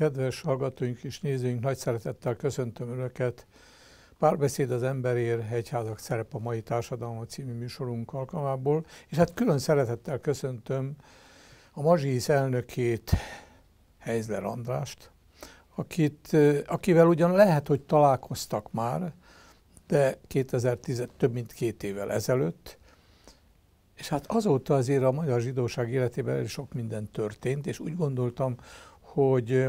Kedves hallgatóink és nézőink, nagy szeretettel köszöntöm Önöket. Párbeszéd az emberért, egyházak szerep a mai társadalom című műsorunk alkalmából, és hát külön szeretettel köszöntöm a Mazsihisz elnökét, Heizler Andrást, akit, akivel ugyan lehet, hogy találkoztak már, de 2010, több mint két évvel ezelőtt, és hát azóta azért a magyar zsidóság életében sok minden történt, és úgy gondoltam, hogy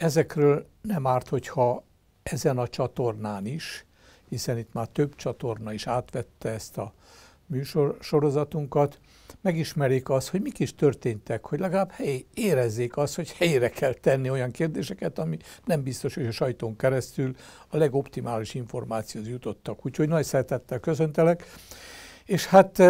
ezekről nem árt, hogyha ezen a csatornán is, hiszen itt már több csatorna is átvette ezt a műsor sorozatunkat, megismerik azt, hogy mik is történtek, hogy legalább hely, érezzék azt, hogy helyre kell tenni olyan kérdéseket, ami nem biztos, hogy a sajtón keresztül a legoptimális információhoz jutottak. Úgyhogy nagy szeretettel köszöntelek. És hát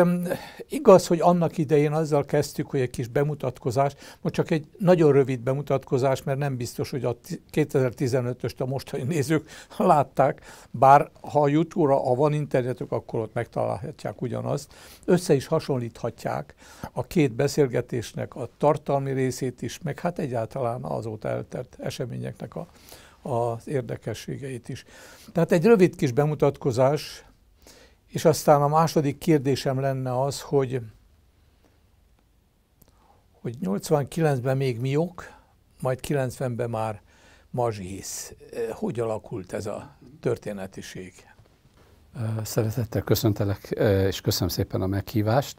igaz, hogy annak idején azzal kezdtük, hogy egy kis bemutatkozás, most csak egy nagyon rövid bemutatkozás, mert nem biztos, hogy a 2015-öst a mostani nézők látták, bár ha a YouTube-ra, ha van internetük, akkor ott megtalálhatják ugyanazt. Össze is hasonlíthatják a két beszélgetésnek a tartalmi részét is, meg hát egyáltalán azóta eltert eseményeknek a, az érdekességeit is. Tehát egy rövid kis bemutatkozás, és aztán a második kérdésem lenne az, hogy, hogy 89-ben még miok, majd 90-ben már mazsihisz. Hogy alakult ez a történetiség? Szeretettel köszöntelek, és köszönöm szépen a meghívást.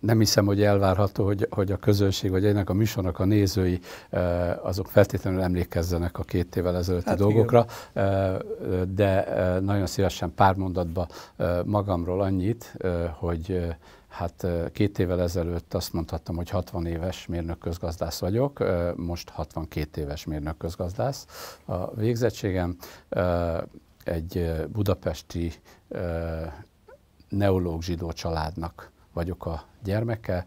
Nem hiszem, hogy elvárható, hogy, hogy a közönség, vagy ennek a műsornak a nézői azok feltétlenül emlékezzenek a két évvel ezelőtti hát dolgokra, igen. de nagyon szívesen pár mondatba magamról annyit, hogy Hát két évvel ezelőtt azt mondhattam, hogy 60 éves mérnök közgazdász vagyok, most 62 éves mérnök közgazdász a végzettségem. Egy budapesti neológ zsidó családnak vagyok a gyermeke,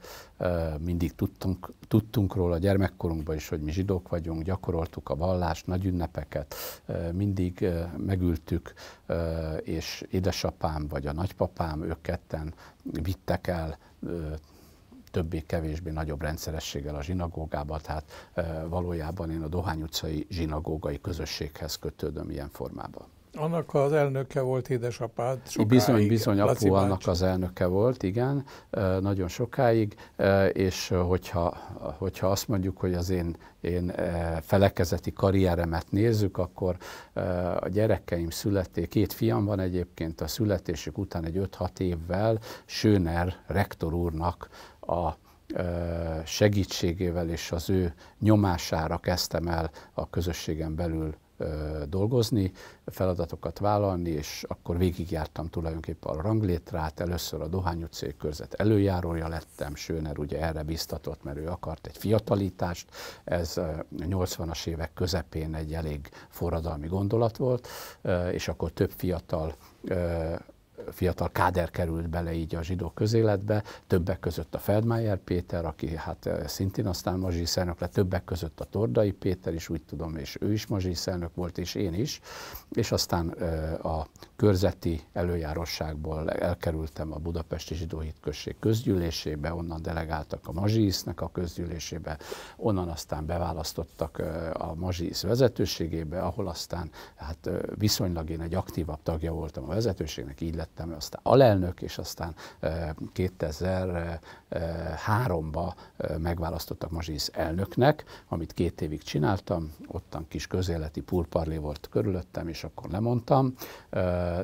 mindig tudtunk, tudtunk róla gyermekkorunkban is, hogy mi zsidók vagyunk, gyakoroltuk a vallást, nagy ünnepeket, mindig megültük, és édesapám vagy a nagypapám, ők ketten vittek el többé-kevésbé nagyobb rendszerességgel a zsinagógába, tehát valójában én a Dohány utcai zsinagógai közösséghez kötődöm ilyen formában. Annak az elnöke volt édesapád sokáig. Bizony, bizony, Laci apu annak az elnöke volt, igen, nagyon sokáig, és hogyha, hogyha azt mondjuk, hogy az én, én felekezeti karrieremet nézzük, akkor a gyerekeim születték, két fiam van egyébként, a születésük után egy 5-6 évvel Söner rektor úrnak a segítségével és az ő nyomására kezdtem el a közösségen belül dolgozni, feladatokat vállalni, és akkor végigjártam tulajdonképpen a ranglétrát, először a Dohány utcai körzet előjárója lettem, Söner ugye erre biztatott, mert ő akart egy fiatalítást, ez a 80-as évek közepén egy elég forradalmi gondolat volt, és akkor több fiatal fiatal káder került bele így a zsidó közéletbe, többek között a Feldmayer Péter, aki hát eh, szintén aztán mazsiszelnök lett, többek között a Tordai Péter is, úgy tudom, és ő is mazsiszelnök volt, és én is, és aztán eh, a körzeti előjárosságból elkerültem a Budapesti Zsidó Hitközség közgyűlésébe, onnan delegáltak a Mazsisznek a közgyűlésébe, onnan aztán beválasztottak eh, a Mazsisz vezetőségébe, ahol aztán hát viszonylag én egy aktívabb tagja voltam a vezetőségnek, így lett lettem aztán alelnök, és aztán 2003-ba megválasztottak Mazsisz elnöknek, amit két évig csináltam, ottan kis közéleti pulparlé volt körülöttem, és akkor lemondtam,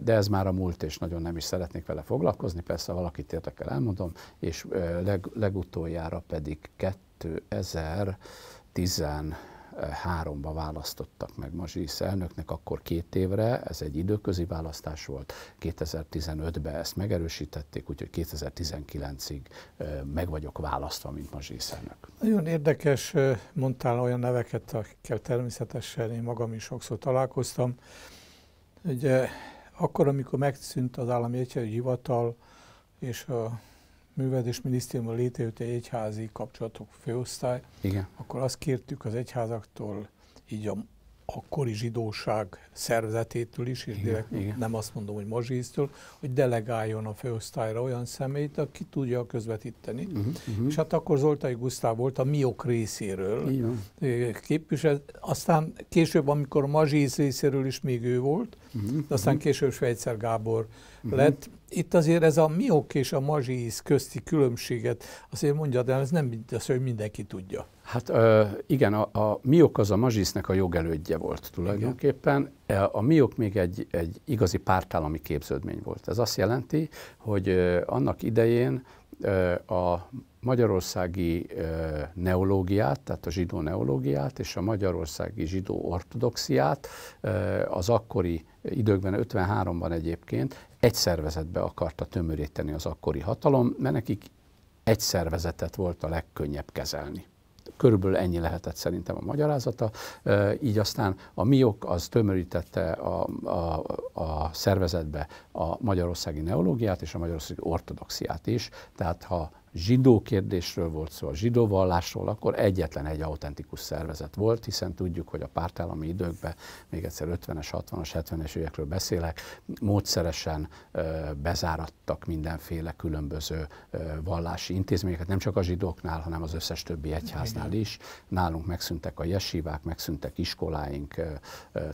de ez már a múlt, és nagyon nem is szeretnék vele foglalkozni, persze valakit érdekel, elmondom, és leg, legutoljára pedig 2010 háromba választottak meg Mazsisz elnöknek, akkor két évre, ez egy időközi választás volt, 2015-ben ezt megerősítették, úgyhogy 2019-ig meg vagyok választva, mint Mazsisz elnök. Nagyon érdekes, mondtál olyan neveket, akikkel természetesen én magam is sokszor találkoztam. Ugye akkor, amikor megszűnt az állami egyházi hivatal, és a művelődés minisztériumban létrejött egy egyházi kapcsolatok főosztály, Igen. akkor azt kértük az egyházaktól, így a akkori zsidóság szervezetétől is, és igen, direkt igen. nem azt mondom, hogy mazsisztől, hogy delegáljon a főosztályra olyan személyt, aki tudja közvetíteni. Uh-huh, uh-huh. És hát akkor Zoltai Gusztáv volt a miok részéről képvisel. Aztán később, amikor a mazsisz részéről is még ő volt, uh-huh, de aztán később Svejcer Gábor uh-huh. lett. Itt azért ez a miok és a mazsisz közti különbséget, azért mondjad el, ez nem az, hogy mindenki tudja. Hát igen, a, a miok az a mazsisznek a jogelődje volt tulajdonképpen. Igen. A miok még egy, egy igazi pártállami képződmény volt. Ez azt jelenti, hogy annak idején a magyarországi neológiát, tehát a zsidó neológiát és a magyarországi zsidó ortodoxiát az akkori időkben, 53-ban egyébként egy szervezetbe akarta tömöríteni az akkori hatalom, mert nekik egy szervezetet volt a legkönnyebb kezelni. Körülbelül ennyi lehetett szerintem a magyarázata. Így aztán a MIOK az tömörítette a, a, a szervezetbe a magyarországi neológiát és a magyarországi ortodoxiát is. Tehát ha zsidó kérdésről volt szó, a zsidó vallásról, akkor egyetlen egy autentikus szervezet volt, hiszen tudjuk, hogy a pártállami időkben, még egyszer 50-es, 60-as, 70-es évekről beszélek, módszeresen bezárattak mindenféle különböző vallási intézményeket, nem csak a zsidóknál, hanem az összes többi egyháznál is. Nálunk megszűntek a jesívák, megszűntek iskoláink,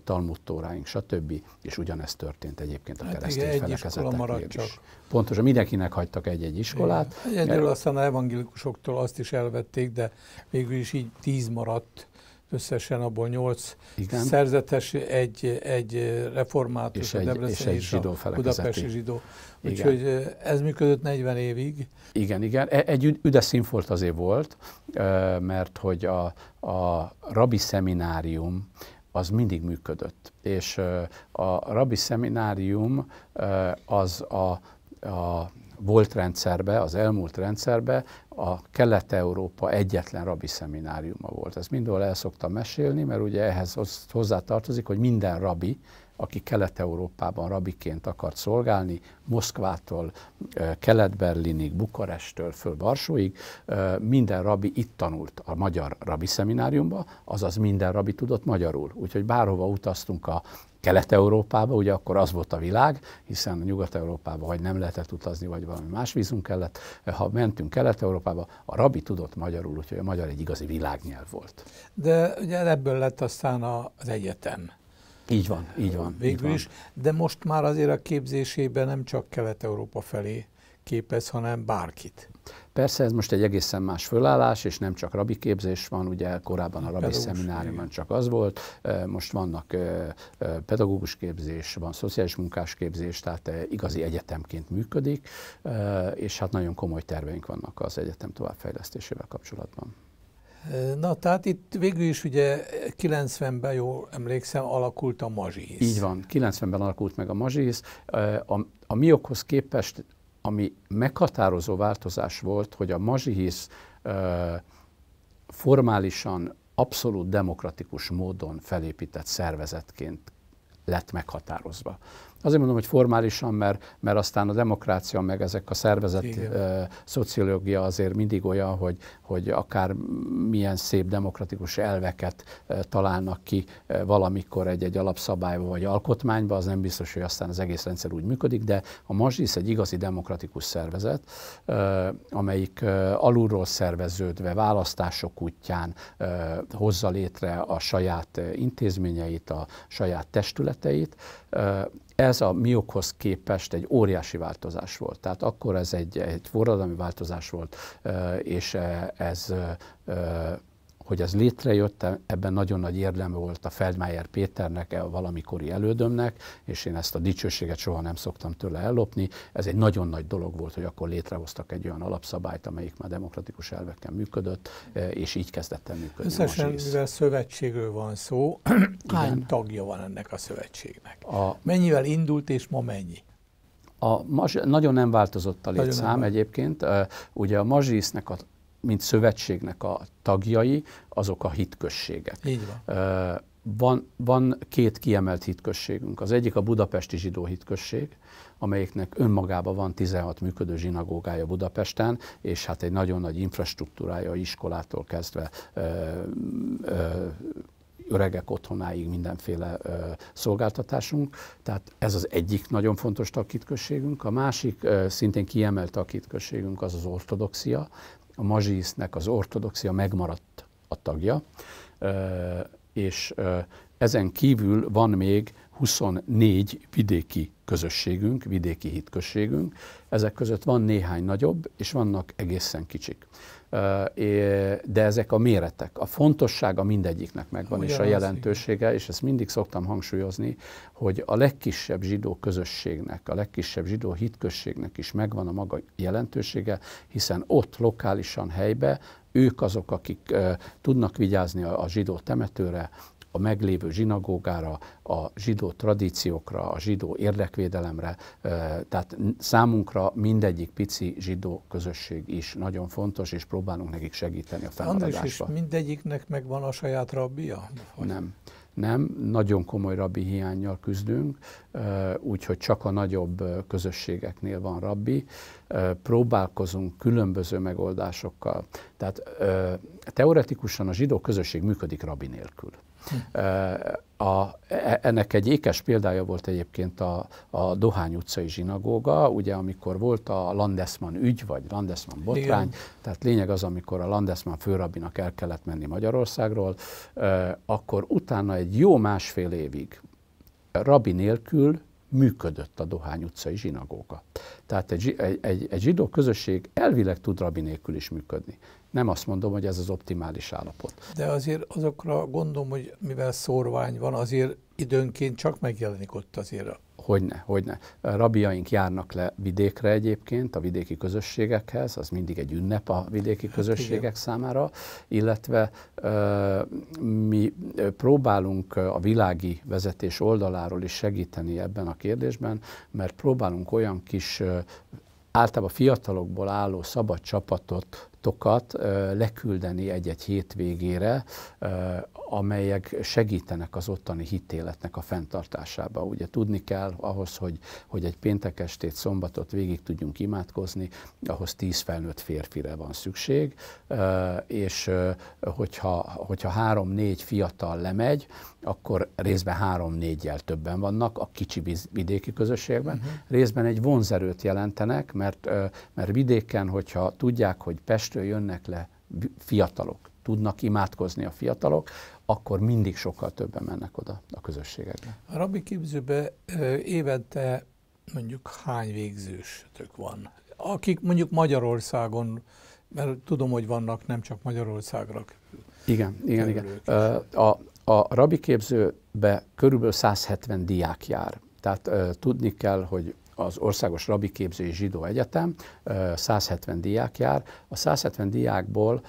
talmudtóráink, stb. És ugyanezt történt egyébként a hát keresztény felekezeteknél is. Pontosan mindenkinek hagytak egy-egy iskolát. Egyedül aztán a evangélikusoktól azt is elvették, de végül is így tíz maradt összesen abból nyolc Igen. szerzetes, egy, egy református, és egy, a és egy zsidó a budapesti zsidó. Úgyhogy ez működött 40 évig. Igen, igen. E, egy üde színfolt azért volt, mert hogy a, a rabi szeminárium az mindig működött. És a rabi szeminárium az a a volt rendszerbe, az elmúlt rendszerbe a Kelet-Európa egyetlen rabi szemináriuma volt. Ezt mindenhol el szoktam mesélni, mert ugye ehhez hozzá tartozik, hogy minden rabi, aki Kelet-Európában rabiként akart szolgálni, Moszkvától, Kelet-Berlinig, Bukarestől föl Varsóig, minden rabi itt tanult a magyar rabi szemináriumba, azaz minden rabi tudott magyarul. Úgyhogy bárhova utaztunk a Kelet-Európába, ugye akkor az volt a világ, hiszen Nyugat-Európába vagy nem lehetett utazni, vagy valami más vízunk kellett. Ha mentünk Kelet-Európába, a rabi tudott magyarul, úgyhogy a magyar egy igazi világnyelv volt. De ugye ebből lett aztán az egyetem. Így van, így van. Végül így is, de most már azért a képzésében nem csak Kelet-Európa felé képez, hanem bárkit. Persze ez most egy egészen más fölállás, és nem csak rabi képzés van, ugye korábban a rabi Pedagógus, szemináriumban csak az volt, most vannak pedagógus képzés, van szociális munkás képzés, tehát igazi egyetemként működik, és hát nagyon komoly terveink vannak az egyetem továbbfejlesztésével kapcsolatban. Na, tehát itt végül is ugye 90-ben, jól emlékszem, alakult a mazsisz. Így van, 90-ben alakult meg a mazsisz. A, a miokhoz képest ami meghatározó változás volt, hogy a mazsihisz formálisan abszolút demokratikus módon felépített szervezetként lett meghatározva. Azért mondom, hogy formálisan, mert, mert aztán a demokrácia, meg ezek a szervezet szociológia azért mindig olyan, hogy, hogy akár milyen szép demokratikus elveket találnak ki valamikor egy-egy alapszabályba vagy alkotmányba, az nem biztos, hogy aztán az egész rendszer úgy működik, de a Mazsisz egy igazi demokratikus szervezet, amelyik alulról szerveződve, választások útján hozza létre a saját intézményeit, a saját testületeit, ez a miokhoz képest egy óriási változás volt. Tehát akkor ez egy, egy forradalmi változás volt, és ez hogy ez létrejött, ebben nagyon nagy érdeme volt a Feldmájer Péternek, a valamikori elődömnek, és én ezt a dicsőséget soha nem szoktam tőle ellopni. Ez egy nagyon nagy dolog volt, hogy akkor létrehoztak egy olyan alapszabályt, amelyik már demokratikus elveken működött, e, és így kezdett el működni. Összesen, mivel szövetségről van szó, hány tagja van ennek a szövetségnek? A, Mennyivel indult, és ma mennyi? A, nagyon nem változott a létszám egyébként. E, ugye a mazsisznek a mint szövetségnek a tagjai, azok a hitközségek. Így van. Van, van két kiemelt hitközségünk. Az egyik a budapesti zsidó hitközség, amelyiknek önmagában van 16 működő zsinagógája Budapesten, és hát egy nagyon nagy infrastruktúrája iskolától kezdve ö, ö, öregek otthonáig mindenféle ö, szolgáltatásunk. Tehát ez az egyik nagyon fontos takitközségünk. A másik ö, szintén kiemelt takitközségünk az az ortodoxia. A mazsisznek az ortodoxia megmaradt a tagja, és ezen kívül van még 24 vidéki közösségünk, vidéki hitközségünk. Ezek között van néhány nagyobb, és vannak egészen kicsik. De ezek a méretek, a fontossága mindegyiknek megvan, Ugyan és a jelentősége, és ezt mindig szoktam hangsúlyozni, hogy a legkisebb zsidó közösségnek, a legkisebb zsidó hitközségnek is megvan a maga jelentősége, hiszen ott lokálisan helybe ők azok, akik tudnak vigyázni a, a zsidó temetőre, a meglévő zsinagógára, a zsidó tradíciókra, a zsidó érdekvédelemre. Tehát számunkra mindegyik pici zsidó közösség is nagyon fontos, és próbálunk nekik segíteni a fennmaradásba. András, és mindegyiknek megvan a saját rabbia? Nem. Nem, nagyon komoly rabbi hiányjal küzdünk, úgyhogy csak a nagyobb közösségeknél van rabbi. Próbálkozunk különböző megoldásokkal. Tehát teoretikusan a zsidó közösség működik rabbi nélkül. A, e, ennek egy ékes példája volt egyébként a, a Dohány utcai zsinagóga, ugye amikor volt a Landesman ügy, vagy Landesman botrány, Igen. tehát lényeg az, amikor a Landesman főrabinak el kellett menni Magyarországról, akkor utána egy jó másfél évig rabi nélkül működött a Dohány utcai zsinagóga. Tehát egy, egy, egy, egy zsidó közösség elvileg tud rabi nélkül is működni. Nem azt mondom, hogy ez az optimális állapot. De azért azokra gondolom, hogy mivel szórvány van, azért időnként csak megjelenik ott azért Hogyne, hogyne. Rabiaink járnak le vidékre egyébként, a vidéki közösségekhez, az mindig egy ünnep a vidéki hát közösségek igen. számára, illetve mi próbálunk a világi vezetés oldaláról is segíteni ebben a kérdésben, mert próbálunk olyan kis általában fiatalokból álló szabad csapatot tokat leküldeni egy-egy hétvégére, amelyek segítenek az ottani hitéletnek a fenntartásába. Ugye tudni kell ahhoz, hogy, hogy egy péntek estét, szombatot végig tudjunk imádkozni, ahhoz tíz felnőtt férfire van szükség, és hogyha, hogyha három-négy fiatal lemegy, akkor részben három-négyel többen vannak a kicsi vidéki közösségben, uh-huh. részben egy vonzerőt jelentenek, mert, mert vidéken, hogyha tudják, hogy Pestről jönnek le fiatalok, tudnak imádkozni a fiatalok, akkor mindig sokkal többen mennek oda a közösségekbe. A rabbi képzőbe évente mondjuk hány végzősök van? Akik mondjuk Magyarországon, mert tudom, hogy vannak nem csak Magyarországra. Igen, igen, igen. A, a rabi képzőbe körülbelül 170 diák jár. Tehát tudni kell, hogy az Országos Rabi Képző és Zsidó Egyetem, 170 diák jár. A 170 diákból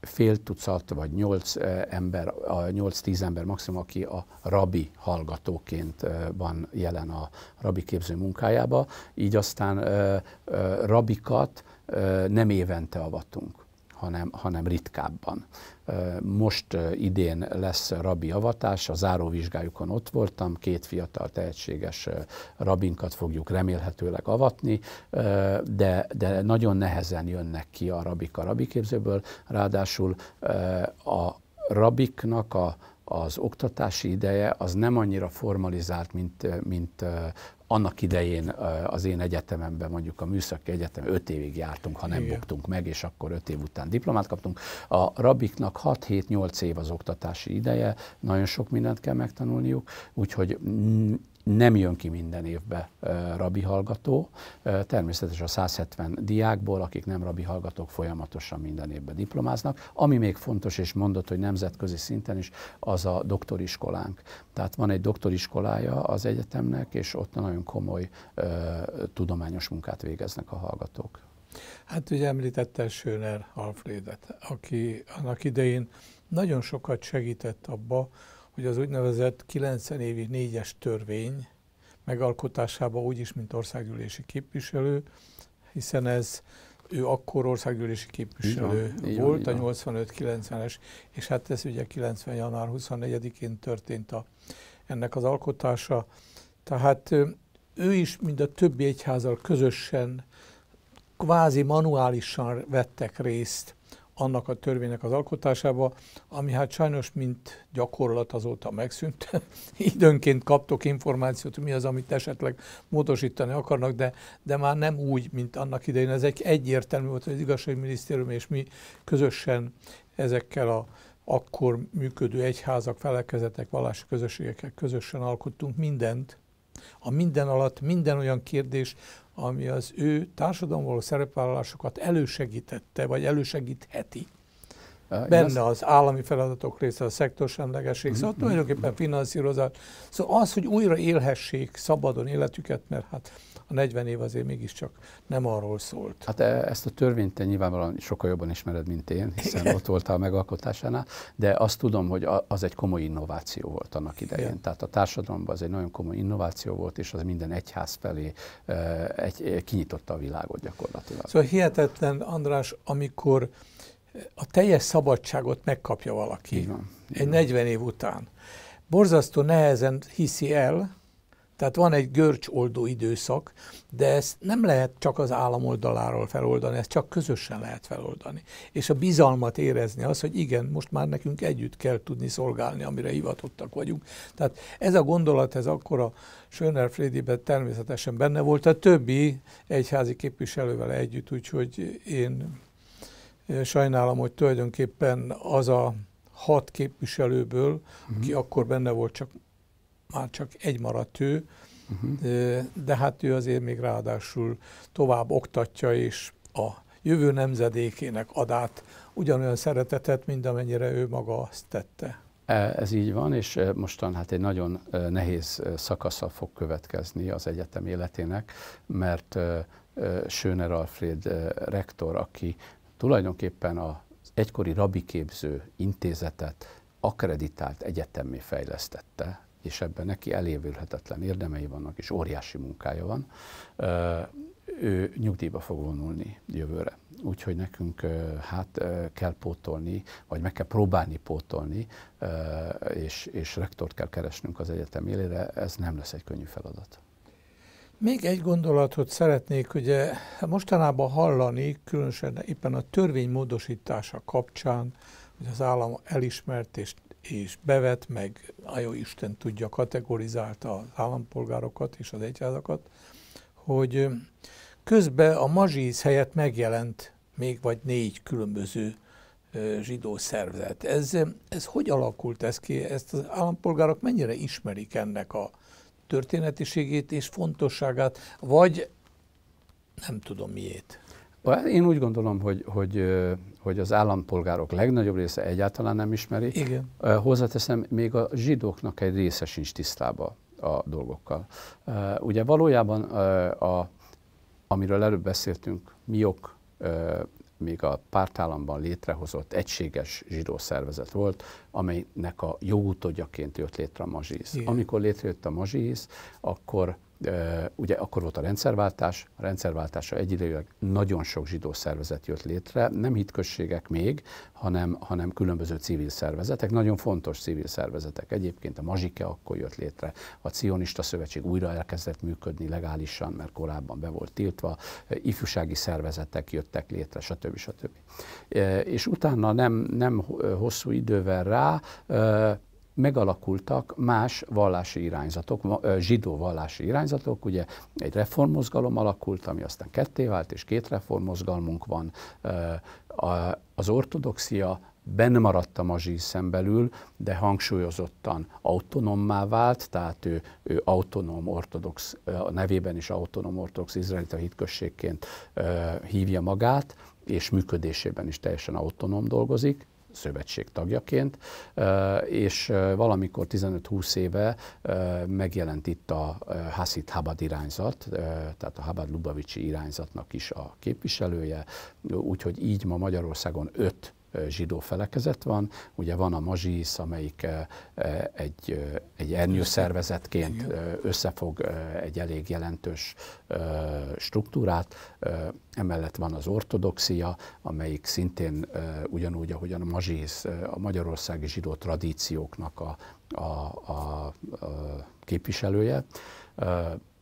fél tucat vagy 8 ember, 8-10 ember maximum, aki a rabi hallgatóként van jelen a rabi képző munkájába, így aztán rabikat nem évente avatunk hanem, hanem ritkábban. Most idén lesz rabi avatás, a záróvizsgájukon ott voltam, két fiatal tehetséges rabinkat fogjuk remélhetőleg avatni, de, de nagyon nehezen jönnek ki a rabik a rabiképzőből, ráadásul a rabiknak a, az oktatási ideje az nem annyira formalizált, mint, mint annak idején az én egyetememben, mondjuk a Műszaki Egyetem 5 évig jártunk, ha nem Igen. buktunk meg, és akkor 5 év után diplomát kaptunk. A rabiknak 6-7-8 év az oktatási ideje, nagyon sok mindent kell megtanulniuk, úgyhogy nem jön ki minden évbe rabi hallgató. Természetesen a 170 diákból, akik nem rabi hallgatók, folyamatosan minden évben diplomáznak. Ami még fontos, és mondott, hogy nemzetközi szinten is, az a doktoriskolánk. Tehát van egy doktoriskolája az egyetemnek, és ott nagyon komoly tudományos munkát végeznek a hallgatók. Hát ugye említette Schöner Alfredet, aki annak idején nagyon sokat segített abba, hogy az úgynevezett 90 évi négyes törvény megalkotásában úgyis, mint országgyűlési képviselő, hiszen ez ő akkor országgyűlési képviselő így volt, így a 85-90-es, és hát ez ugye 90. január 24-én történt a, ennek az alkotása. Tehát ő is, mint a többi egyházal közösen, kvázi manuálisan vettek részt annak a törvénynek az alkotásába, ami hát sajnos mint gyakorlat azóta megszűnt. Időnként kaptok információt, mi az, amit esetleg módosítani akarnak, de, de már nem úgy, mint annak idején. Ez egy egyértelmű volt, hogy az igazságminisztérium és mi közösen ezekkel a akkor működő egyházak, felekezetek, vallási közösségekkel közösen alkottunk mindent, a minden alatt minden olyan kérdés, ami az ő társadalomból szerepvállalásokat elősegítette, vagy elősegítheti. Benne az állami feladatok része, a szektorsemlegesség, szóval mm-hmm. tulajdonképpen finanszírozás. Szóval az, hogy újra élhessék szabadon életüket, mert hát a 40 év azért mégiscsak nem arról szólt. Hát e, ezt a törvényt te nyilvánvalóan sokkal jobban ismered, mint én, hiszen Igen. ott voltál a megalkotásánál, de azt tudom, hogy az egy komoly innováció volt annak idején. Igen. Tehát a társadalomban az egy nagyon komoly innováció volt, és az minden egyház felé e, egy, kinyitotta a világot gyakorlatilag. Szóval hihetetlen, András, amikor a teljes szabadságot megkapja valaki Igen. egy 40 év után. Borzasztó nehezen hiszi el, tehát van egy görcsoldó időszak, de ezt nem lehet csak az állam oldaláról feloldani, ezt csak közösen lehet feloldani. És a bizalmat érezni, az, hogy igen, most már nekünk együtt kell tudni szolgálni, amire hivatottak vagyunk. Tehát ez a gondolat, ez akkor a Schöner Frédiben természetesen benne volt, a többi egyházi képviselővel együtt, úgyhogy én sajnálom, hogy tulajdonképpen az a hat képviselőből, uh-huh. aki akkor benne volt, csak már csak egy maradt ő, uh-huh. de, hát ő azért még ráadásul tovább oktatja, és a jövő nemzedékének adát ugyanolyan szeretetet, mint amennyire ő maga azt tette. E, ez így van, és mostan hát egy nagyon nehéz szakasza fog következni az egyetem életének, mert Schöner Alfred rektor, aki tulajdonképpen az egykori rabiképző intézetet akreditált egyetemmé fejlesztette, és ebben neki elévülhetetlen érdemei vannak, és óriási munkája van, ő nyugdíjba fog vonulni jövőre. Úgyhogy nekünk hát kell pótolni, vagy meg kell próbálni pótolni, és, és rektort kell keresnünk az egyetem élére, ez nem lesz egy könnyű feladat. Még egy gondolatot szeretnék ugye mostanában hallani, különösen éppen a törvény módosítása kapcsán, hogy az állam elismert és és bevet, meg a jó Isten tudja, kategorizálta az állampolgárokat és az egyházakat, hogy közben a mazsíz helyett megjelent még vagy négy különböző zsidó szervezet. Ez, ez hogy alakult ez ki? Ezt az állampolgárok mennyire ismerik ennek a történetiségét és fontosságát, vagy nem tudom miért? Én úgy gondolom, hogy, hogy, hogy az állampolgárok legnagyobb része egyáltalán nem ismeri. Igen. Hozzáteszem, még a zsidóknak egy része sincs tisztába a dolgokkal. Ugye valójában, a, amiről előbb beszéltünk, miok még a pártállamban létrehozott egységes zsidó szervezet volt, amelynek a jogutódjaként jött létre a mazsisz. Amikor létrejött a mazsisz, akkor ugye akkor volt a rendszerváltás, a rendszerváltásra egyidejűleg nagyon sok zsidó szervezet jött létre, nem hitközségek még, hanem, hanem különböző civil szervezetek, nagyon fontos civil szervezetek. Egyébként a Mazsike akkor jött létre, a Cionista Szövetség újra elkezdett működni legálisan, mert korábban be volt tiltva, ifjúsági szervezetek jöttek létre, stb. stb. És utána nem, nem hosszú idővel rá megalakultak más vallási irányzatok, zsidó vallási irányzatok, ugye egy reformmozgalom alakult, ami aztán ketté vált, és két reformmozgalmunk van. Az ortodoxia benne maradt a mazsíszen belül, de hangsúlyozottan autonommá vált, tehát ő, ő autonóm ortodox, a nevében is autonóm ortodox izraelita hitközségként hívja magát, és működésében is teljesen autonóm dolgozik, szövetség tagjaként, és valamikor 15-20 éve megjelent itt a Hasid Habad irányzat, tehát a Habad Lubavicsi irányzatnak is a képviselője, úgyhogy így ma Magyarországon öt zsidó felekezet van. Ugye van a Mazsisz, amelyik egy, egy ernyőszervezetként összefog egy elég jelentős struktúrát. Emellett van az ortodoxia, amelyik szintén ugyanúgy, ahogyan a Mazsisz, a magyarországi zsidó tradícióknak a, a, a, a képviselője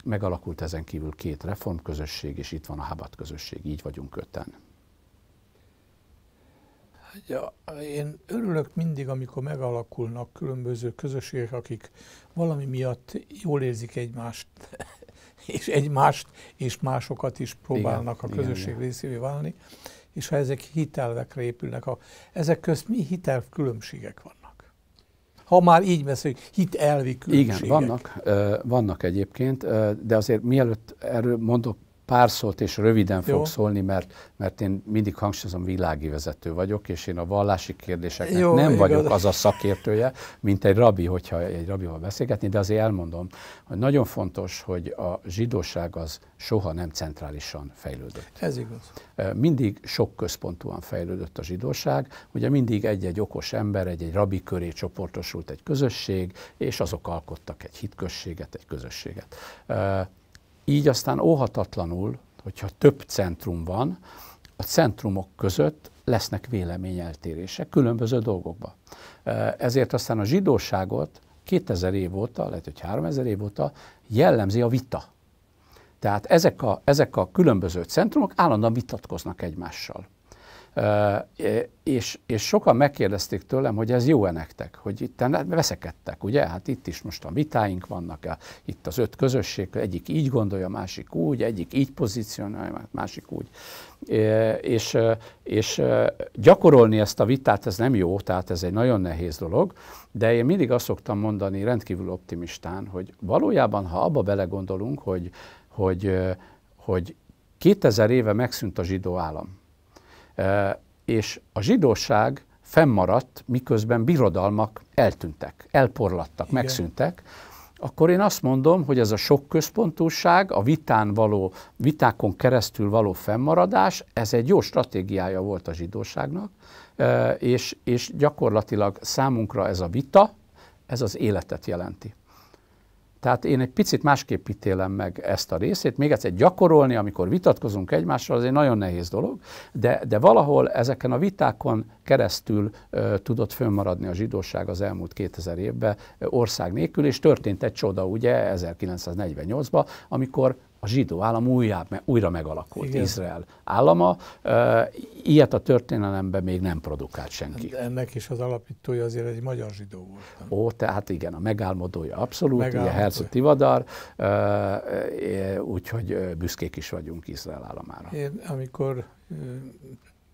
megalakult ezen kívül két reformközösség, és itt van a Habat közösség, így vagyunk öten. Ja, én örülök mindig, amikor megalakulnak különböző közösségek, akik valami miatt jól érzik egymást, és egymást, és másokat is próbálnak igen, a közösség igen, részévé válni, és ha ezek hitelvekre épülnek, a, ezek közt mi hitel különbségek vannak? Ha már így beszéljük, hitelvi különbségek. Igen, vannak, vannak egyébként, de azért mielőtt erről mondok pár szót és röviden Jó. fog szólni, mert, mert én mindig hangsúlyozom, világi vezető vagyok, és én a vallási kérdéseknek Jó, nem igaz. vagyok az a szakértője, mint egy rabi, hogyha egy rabival beszélgetni, de azért elmondom, hogy nagyon fontos, hogy a zsidóság az soha nem centrálisan fejlődött. Ez igaz. Mindig sok központúan fejlődött a zsidóság, ugye mindig egy-egy okos ember, egy-egy rabi köré csoportosult egy közösség, és azok alkottak egy hitközséget, egy közösséget. Így aztán óhatatlanul, hogyha több centrum van, a centrumok között lesznek véleményeltérések különböző dolgokban. Ezért aztán a zsidóságot 2000 év óta, lehet, hogy 3000 év óta jellemzi a vita. Tehát ezek a, ezek a különböző centrumok állandóan vitatkoznak egymással. És, és sokan megkérdezték tőlem, hogy ez jó-e nektek, hogy itt veszekedtek, ugye? Hát itt is most a vitáink vannak, itt az öt közösség, egyik így gondolja, másik úgy, egyik így pozícionálja, másik úgy. És, és gyakorolni ezt a vitát, ez nem jó, tehát ez egy nagyon nehéz dolog, de én mindig azt szoktam mondani rendkívül optimistán, hogy valójában, ha abba belegondolunk, hogy, hogy, hogy 2000 éve megszűnt a zsidó állam, és a zsidóság fennmaradt, miközben birodalmak eltűntek, elporlattak, Igen. megszűntek, akkor én azt mondom, hogy ez a sok központúság, a vitán való, vitákon keresztül való fennmaradás, ez egy jó stratégiája volt a zsidóságnak, és, és gyakorlatilag számunkra ez a vita, ez az életet jelenti. Tehát én egy picit másképp ítélem meg ezt a részét. Még egyszer gyakorolni, amikor vitatkozunk egymással, az egy nagyon nehéz dolog, de, de valahol ezeken a vitákon keresztül uh, tudott fönnmaradni a zsidóság az elmúlt 2000 évben ország nélkül, és történt egy csoda ugye 1948-ban, amikor a zsidó állam újjá, újra megalakult, Igen. Izrael állama. Ilyet a történelemben még nem produkált senki. De ennek is az alapítója azért egy magyar zsidó volt. Nem? Ó, tehát igen, a megálmodója abszolút, megálmodója. ugye Herzog Tivadar, úgyhogy büszkék is vagyunk Izrael államára. Én amikor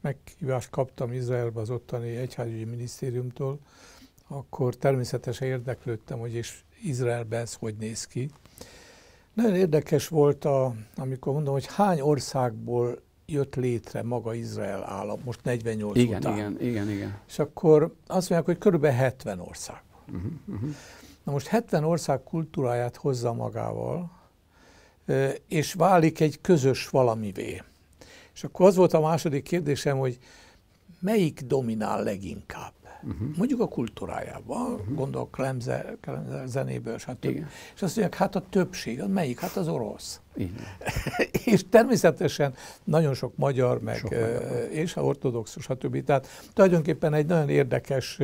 meghívást kaptam Izraelbe az ottani egyházügyi minisztériumtól, akkor természetesen érdeklődtem, hogy és Izraelben ez hogy néz ki nagyon érdekes volt, a, amikor mondom, hogy hány országból jött létre maga Izrael állam, most 48 igen, után. Igen, igen, igen. És akkor azt mondják, hogy körülbelül 70 ország. Uh-huh, uh-huh. Na most 70 ország kultúráját hozza magával, és válik egy közös valamivé. És akkor az volt a második kérdésem, hogy melyik dominál leginkább? Uh-huh. mondjuk a kultúrájában, uh-huh. gondolok Klemze, Klemze zenéből, stb. Igen. És azt mondják, hát a többség, az melyik? Hát az orosz. Igen. és természetesen nagyon sok magyar, meg sok magyar. és a ortodox, stb. Tehát tulajdonképpen egy nagyon érdekes,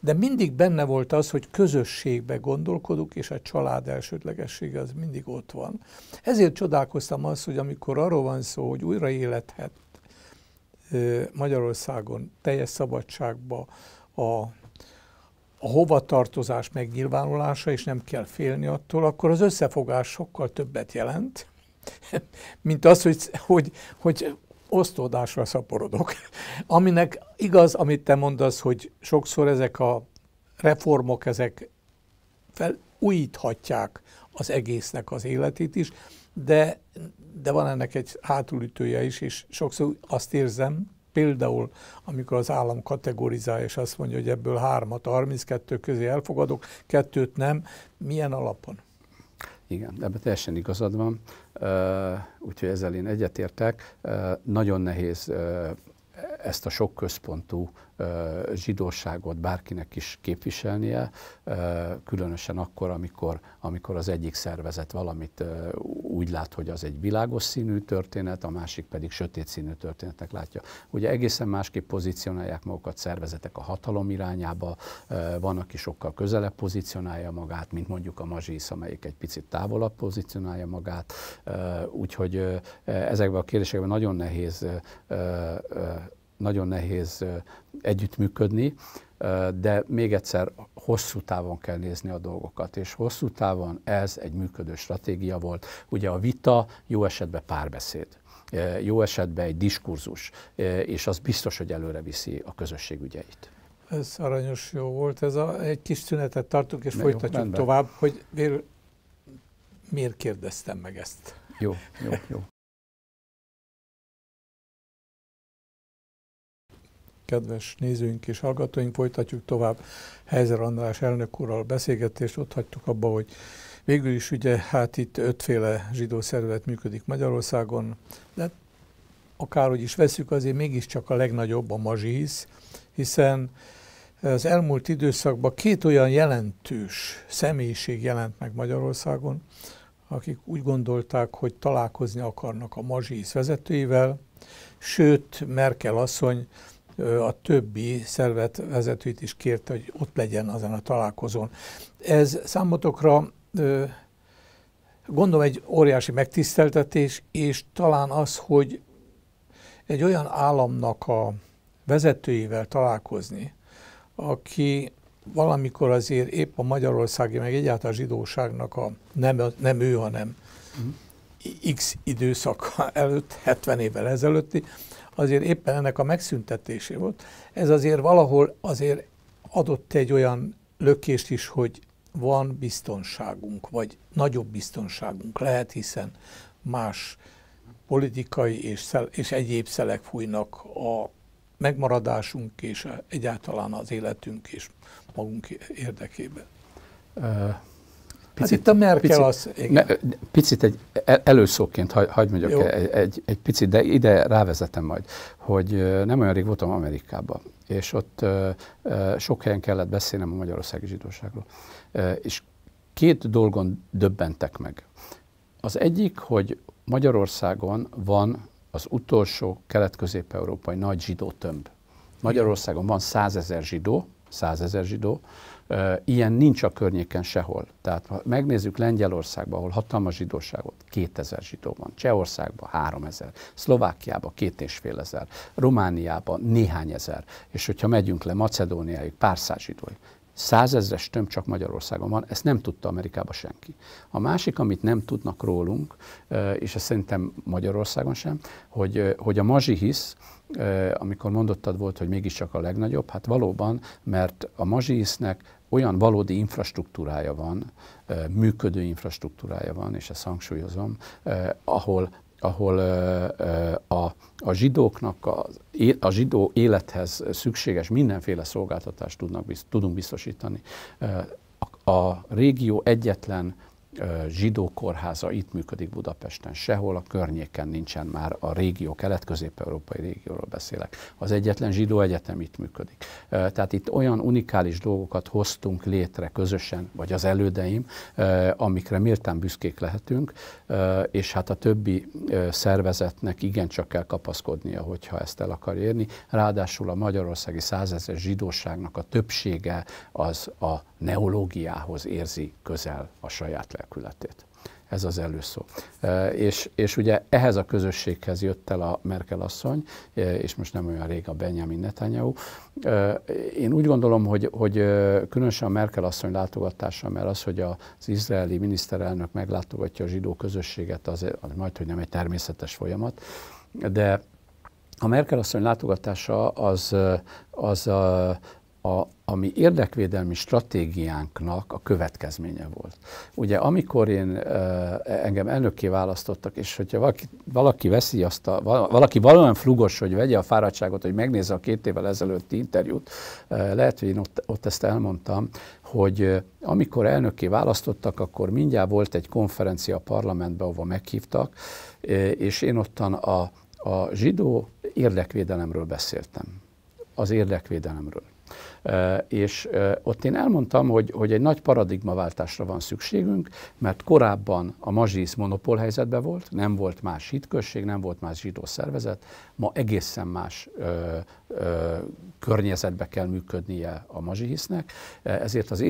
de mindig benne volt az, hogy közösségbe gondolkodunk, és a család elsődlegessége az mindig ott van. Ezért csodálkoztam azt, hogy amikor arról van szó, hogy újra élethet Magyarországon teljes szabadságba a, a hovatartozás megnyilvánulása, és nem kell félni attól, akkor az összefogás sokkal többet jelent, mint az, hogy, hogy, hogy osztódásra szaporodok. Aminek igaz, amit te mondasz, hogy sokszor ezek a reformok, ezek fel, az egésznek az életét is, de, de van ennek egy hátulütője is, és sokszor azt érzem, Például, amikor az állam kategorizálja, és azt mondja, hogy ebből hármat, 32 közé elfogadok, kettőt nem, milyen alapon? Igen, ebben teljesen igazad van, úgyhogy ezzel én egyetértek. Nagyon nehéz ezt a sok központú zsidóságot bárkinek is képviselnie, különösen akkor, amikor, amikor az egyik szervezet valamit úgy lát, hogy az egy világos színű történet, a másik pedig sötét színű történetnek látja. Ugye egészen másképp pozícionálják magukat szervezetek a hatalom irányába, van, aki sokkal közelebb pozícionálja magát, mint mondjuk a mazsisz, amelyik egy picit távolabb pozícionálja magát, úgyhogy ezekben a kérdésekben nagyon nehéz nagyon nehéz együttműködni, de még egyszer hosszú távon kell nézni a dolgokat, és hosszú távon ez egy működő stratégia volt. Ugye a vita jó esetben párbeszéd jó esetben egy diskurzus, és az biztos, hogy előre viszi a közösség ügyeit. Ez aranyos jó volt. Ez a, egy kis szünetet tartunk, és folytatjuk jó, rendben. tovább, hogy miért, miért kérdeztem meg ezt. Jó, jó, jó. Kedves nézőink és hallgatóink, folytatjuk tovább Helyzer András elnök úrral beszélgetést. Ott hagytuk abba, hogy végül is ugye hát itt ötféle zsidó szervezet működik Magyarországon, de akárhogy is veszük, azért mégiscsak a legnagyobb a mazsihisz, hiszen az elmúlt időszakban két olyan jelentős személyiség jelent meg Magyarországon, akik úgy gondolták, hogy találkozni akarnak a mazsihisz vezetőivel, sőt Merkel asszony a többi szervet vezetőit is kérte, hogy ott legyen azon a találkozón. Ez számotokra gondolom egy óriási megtiszteltetés, és talán az, hogy egy olyan államnak a vezetőivel találkozni, aki valamikor azért épp a magyarországi, meg egyáltalán a zsidóságnak a nem, nem ő, hanem X időszak előtt, 70 évvel ezelőtti, azért éppen ennek a megszüntetésé volt. Ez azért valahol azért adott egy olyan lökést is, hogy van biztonságunk, vagy nagyobb biztonságunk lehet, hiszen más politikai és, szel- és egyéb szelek fújnak a megmaradásunk és egyáltalán az életünk és magunk érdekében. Picit, hát itt a Merkel picit, az... Igen. Picit egy előszóként, hagy, hagy mondjak egy, egy, egy picit, de ide rávezetem majd, hogy nem olyan rég voltam Amerikában, és ott sok helyen kellett beszélnem a magyarországi zsidóságról. És két dolgon döbbentek meg. Az egyik, hogy Magyarországon van az utolsó kelet-közép-európai nagy zsidó tömb. Magyarországon van százezer zsidó, százezer zsidó, Ilyen nincs a környéken sehol. Tehát ha megnézzük Lengyelországban, ahol hatalmas zsidóság volt, 2000 zsidó van. Csehországban 3000, Szlovákiában két és fél ezer, Romániában néhány ezer, és hogyha megyünk le Macedóniáig, pár száz zsidóig. Százezres tömb csak Magyarországon van, ezt nem tudta Amerikában senki. A másik, amit nem tudnak rólunk, és ezt szerintem Magyarországon sem, hogy, hogy a mazsihisz, amikor mondottad volt, hogy mégiscsak a legnagyobb, hát valóban, mert a mazsihisznek olyan valódi infrastruktúrája van, működő infrastruktúrája van, és ezt hangsúlyozom, ahol ahol a, a zsidóknak a, a zsidó élethez szükséges mindenféle szolgáltatást tudnak, tudunk biztosítani. A, a régió egyetlen zsidó kórháza itt működik Budapesten, sehol a környéken nincsen már a régió, kelet-közép-európai régióról beszélek. Az egyetlen zsidó egyetem itt működik. Tehát itt olyan unikális dolgokat hoztunk létre közösen, vagy az elődeim, amikre méltán büszkék lehetünk, és hát a többi szervezetnek igencsak kell kapaszkodnia, hogyha ezt el akar érni. Ráadásul a magyarországi százezer zsidóságnak a többsége az a neológiához érzi közel a saját lelkületét. Ez az előszó. E, és, és ugye ehhez a közösséghez jött el a Merkel asszony, e, és most nem olyan rég a Benjamin Netanyahu. E, én úgy gondolom, hogy, hogy különösen a Merkel asszony látogatása, mert az, hogy az izraeli miniszterelnök meglátogatja a zsidó közösséget, az, az majd, hogy nem egy természetes folyamat, de a Merkel asszony látogatása az, az a, a, ami érdekvédelmi stratégiánknak a következménye volt. Ugye amikor én engem elnökké választottak, és hogyha valaki, valaki veszi azt a, valaki valóan flugos, hogy vegye a fáradtságot, hogy megnézze a két évvel ezelőtti interjút, lehet, hogy én ott, ott ezt elmondtam, hogy amikor elnökké választottak, akkor mindjárt volt egy konferencia a parlamentben, ahova meghívtak, és én ottan a, a zsidó érdekvédelemről beszéltem. Az érdekvédelemről. És ott én elmondtam, hogy, hogy egy nagy paradigmaváltásra van szükségünk, mert korábban a mazsisz monopól helyzetben volt, nem volt más hitközség, nem volt más zsidó szervezet, ma egészen más ö, ö, környezetbe kell működnie a mazsihisznek, ezért az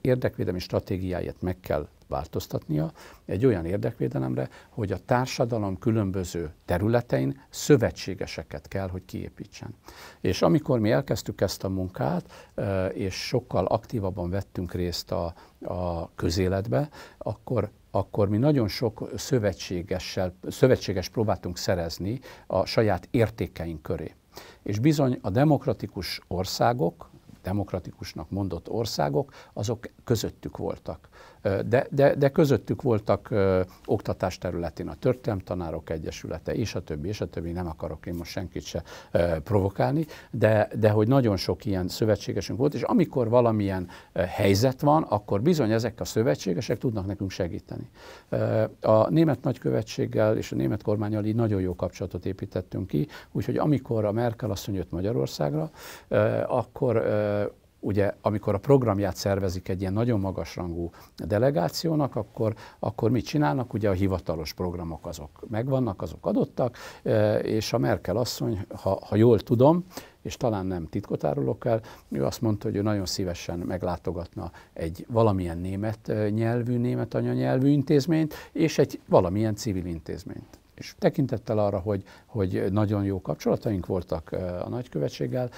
érdekvédelmi stratégiáját meg kell változtatnia egy olyan érdekvédelemre, hogy a társadalom különböző területein szövetségeseket kell, hogy kiépítsen. És amikor mi elkezdtük ezt a munkát, és sokkal aktívabban vettünk részt a, a közéletbe, akkor akkor mi nagyon sok szövetségessel, szövetséges próbáltunk szerezni a saját értékeink köré. És bizony a demokratikus országok, demokratikusnak mondott országok, azok közöttük voltak de, de, de közöttük voltak ö, oktatás területén a Történelemtanárok Egyesülete, és a többi, és a többi, nem akarok én most senkit se ö, provokálni, de, de hogy nagyon sok ilyen szövetségesünk volt, és amikor valamilyen ö, helyzet van, akkor bizony ezek a szövetségesek tudnak nekünk segíteni. Ö, a német nagykövetséggel és a német kormányal így nagyon jó kapcsolatot építettünk ki, úgyhogy amikor a Merkel asszony jött Magyarországra, ö, akkor ö, ugye amikor a programját szervezik egy ilyen nagyon magasrangú delegációnak, akkor, akkor mit csinálnak? Ugye a hivatalos programok azok megvannak, azok adottak, e, és a Merkel asszony, ha, ha jól tudom, és talán nem titkot árulok el, ő azt mondta, hogy ő nagyon szívesen meglátogatna egy valamilyen német e, nyelvű, német anyanyelvű intézményt, és egy valamilyen civil intézményt. És tekintettel arra, hogy, hogy nagyon jó kapcsolataink voltak a nagykövetséggel,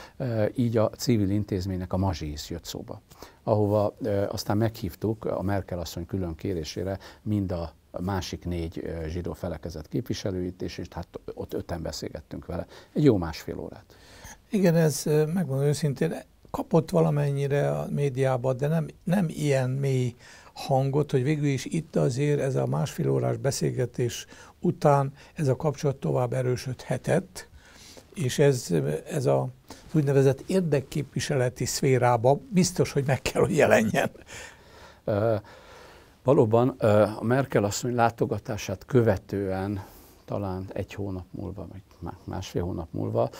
így a civil intézménynek a mazsisz jött szóba, ahova aztán meghívtuk a Merkel asszony külön kérésére mind a másik négy zsidó felekezet képviselőit, és, és hát ott öten beszélgettünk vele. Egy jó másfél órát. Igen, ez megmondom őszintén, kapott valamennyire a médiába, de nem, nem ilyen mély hangot, hogy végül is itt azért ez a másfél órás beszélgetés után ez a kapcsolat tovább erősödhetett, és ez, ez a úgynevezett érdekképviseleti szférába biztos, hogy meg kell, hogy jelenjen. Valóban a Merkel asszony látogatását követően talán egy hónap múlva, vagy másfél hónap múlva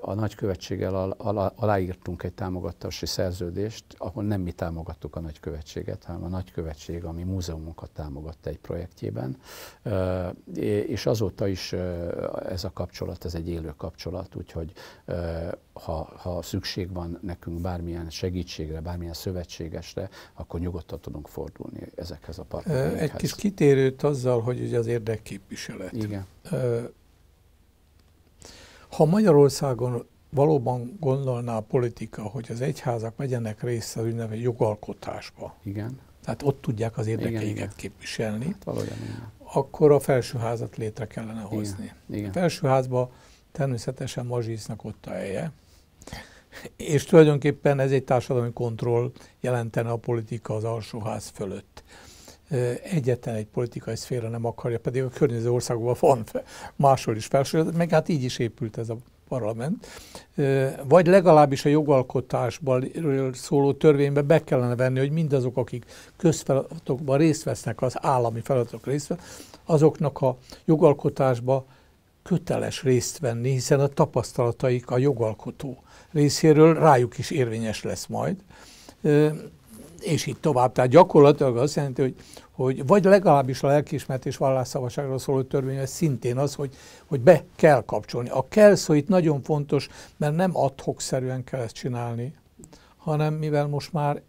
a nagykövetséggel aláírtunk egy támogatási szerződést, ahol nem mi támogattuk a nagykövetséget, hanem a nagykövetség, ami múzeumunkat támogatta egy projektjében, és azóta is ez a kapcsolat, ez egy élő kapcsolat, úgyhogy ha, ha szükség van nekünk bármilyen segítségre, bármilyen szövetségesre, akkor nyugodtan tudunk fordulni ezekhez a partnerekhez. Egy kis kitérőt azzal, hogy ugye az érdekképviselet. Igen. Ha Magyarországon valóban gondolná a politika, hogy az egyházak vegyenek részt az úgynevezett jogalkotásba, igen. tehát ott tudják az érdekeiket igen, igen. képviselni, hát valójában, igen. akkor a felsőházat létre kellene hozni. Igen, igen. A felsőházban természetesen mazsíznak ott a helye, és tulajdonképpen ez egy társadalmi kontroll jelentene a politika az alsóház fölött. Egyetlen egy politikai szféra nem akarja, pedig a környező országokban van máshol is felső, meg hát így is épült ez a parlament, vagy legalábbis a jogalkotásban szóló törvénybe be kellene venni, hogy mindazok, akik közfeladatokban részt vesznek, az állami feladatok részt azoknak a jogalkotásba köteles részt venni, hiszen a tapasztalataik a jogalkotó részéről rájuk is érvényes lesz majd, és így tovább. Tehát gyakorlatilag azt jelenti, hogy, hogy vagy legalábbis a lelkiismeret és vallásszabadságról szóló törvény, ez szintén az, hogy, hogy be kell kapcsolni. A kell szó itt nagyon fontos, mert nem adhok-szerűen kell ezt csinálni, hanem mivel most már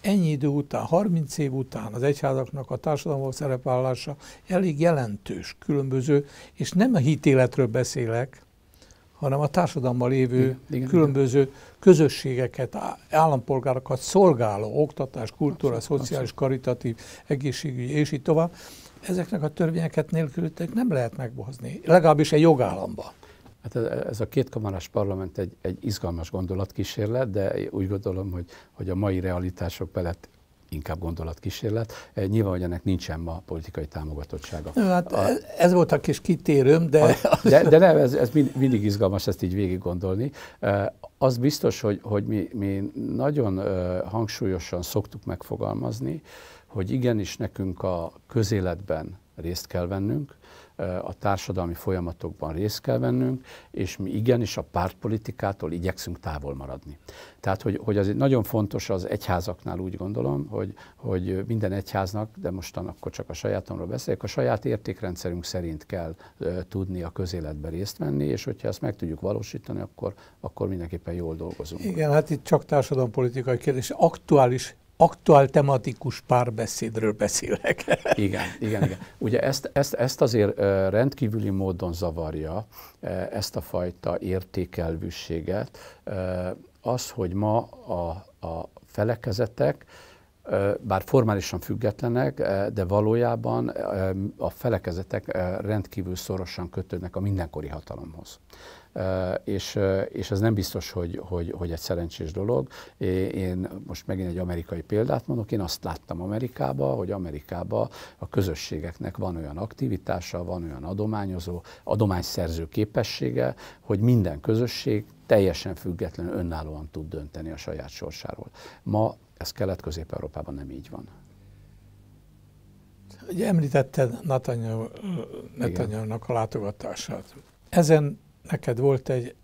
ennyi idő után, 30 év után az egyházaknak a társadalomban szerepvállalása elég jelentős, különböző, és nem a hitéletről beszélek, hanem a társadalomban lévő igen, különböző igen. közösségeket, állampolgárokat szolgáló oktatás, kultúra, abszolút, szociális, abszolút. karitatív, egészségügyi és így tovább. Ezeknek a törvényeket nélkülöttek nem lehet meghozni, legalábbis egy jogállamban. Hát ez a kétkamarás parlament egy, egy izgalmas gondolatkísérlet, de úgy gondolom, hogy, hogy a mai realitások felett inkább gondolatkísérlet. Eh, nyilván, hogy ennek nincsen ma politikai támogatottsága. Hát a, ez volt a kis kitérőm, de... A, de, de nem, ez, ez mindig izgalmas ezt így végig gondolni. Az biztos, hogy, hogy mi, mi nagyon hangsúlyosan szoktuk megfogalmazni, hogy igenis nekünk a közéletben részt kell vennünk, a társadalmi folyamatokban részt kell vennünk, és mi igenis a pártpolitikától igyekszünk távol maradni. Tehát, hogy, hogy az nagyon fontos az egyházaknál úgy gondolom, hogy, hogy minden egyháznak, de mostan akkor csak a sajátomról beszélek, a saját értékrendszerünk szerint kell uh, tudni a közéletben részt venni, és hogyha ezt meg tudjuk valósítani, akkor, akkor mindenképpen jól dolgozunk. Igen, hát itt csak társadalompolitikai kérdés. Aktuális aktuál tematikus párbeszédről beszélek. igen, igen, igen. Ugye ezt, ezt, ezt azért rendkívüli módon zavarja, ezt a fajta értékelvűséget, az, hogy ma a, a felekezetek, bár formálisan függetlenek, de valójában a felekezetek rendkívül szorosan kötődnek a mindenkori hatalomhoz és, és ez nem biztos, hogy, hogy, hogy egy szerencsés dolog. Én most megint egy amerikai példát mondok, én azt láttam Amerikába, hogy Amerikába a közösségeknek van olyan aktivitása, van olyan adományozó, adományszerző képessége, hogy minden közösség teljesen függetlenül, önállóan tud dönteni a saját sorsáról. Ma ez Kelet-Közép-Európában nem így van. Ugye említetted Netanyahu-nak a látogatását. Ezen neked volt egy,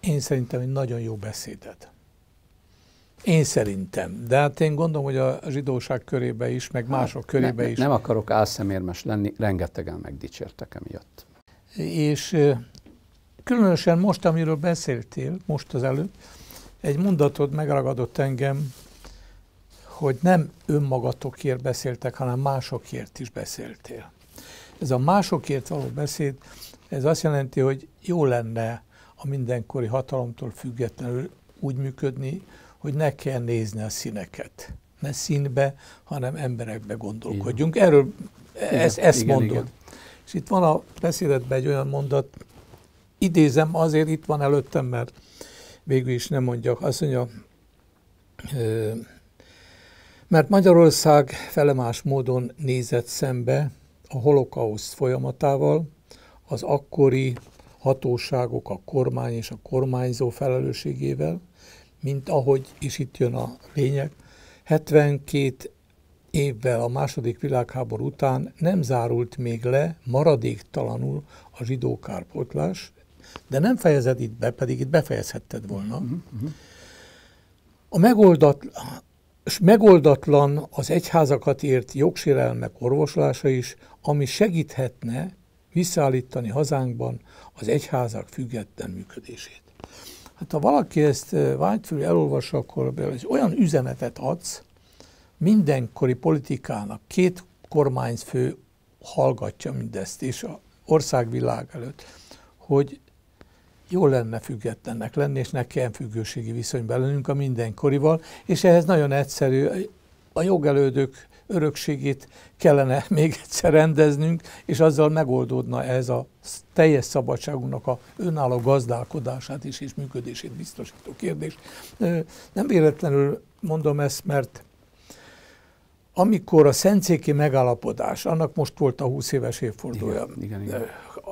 én szerintem egy nagyon jó beszéded. Én szerintem. De hát én gondolom, hogy a zsidóság körébe is, meg hát, mások körébe ne, ne, is. Nem akarok álszemérmes lenni, rengetegen megdicsértek emiatt. És különösen most, amiről beszéltél, most az előtt, egy mondatod megragadott engem, hogy nem önmagatokért beszéltek, hanem másokért is beszéltél. Ez a másokért való beszéd, ez azt jelenti, hogy jó lenne a mindenkori hatalomtól függetlenül úgy működni, hogy ne kell nézni a színeket. Ne színbe, hanem emberekbe gondolkodjunk. Erről igen, ezt, ezt igen, mondod. Igen. És itt van a beszédetben egy olyan mondat, idézem, azért itt van előttem, mert végül is nem mondjak. Azt mondja, mert Magyarország felemás módon nézett szembe a holokauszt folyamatával, az akkori hatóságok, a kormány és a kormányzó felelősségével, mint ahogy is itt jön a lényeg, 72 évvel a második világháború után nem zárult még le maradéktalanul a zsidó kárpótlás, de nem fejezed itt be, pedig itt befejezhetted volna. Uh-huh. A megoldat, megoldatlan az egyházakat ért jogsérelmek orvoslása is, ami segíthetne visszaállítani hazánkban az egyházak független működését. Hát ha valaki ezt vágyfül elolvassa, akkor egy olyan üzenetet adsz mindenkori politikának, két kormányfő hallgatja mindezt, és a országvilág előtt, hogy jó lenne függetlennek lenni, és ne kell függőségi viszonyban lennünk a mindenkorival, és ehhez nagyon egyszerű, a jogelődök örökségét kellene még egyszer rendeznünk, és azzal megoldódna ez a teljes szabadságunknak a önálló gazdálkodását is és működését biztosító kérdés. Nem véletlenül mondom ezt, mert amikor a Szentszéki megállapodás, annak most volt a 20 éves évfordulója, igen, igen, igen.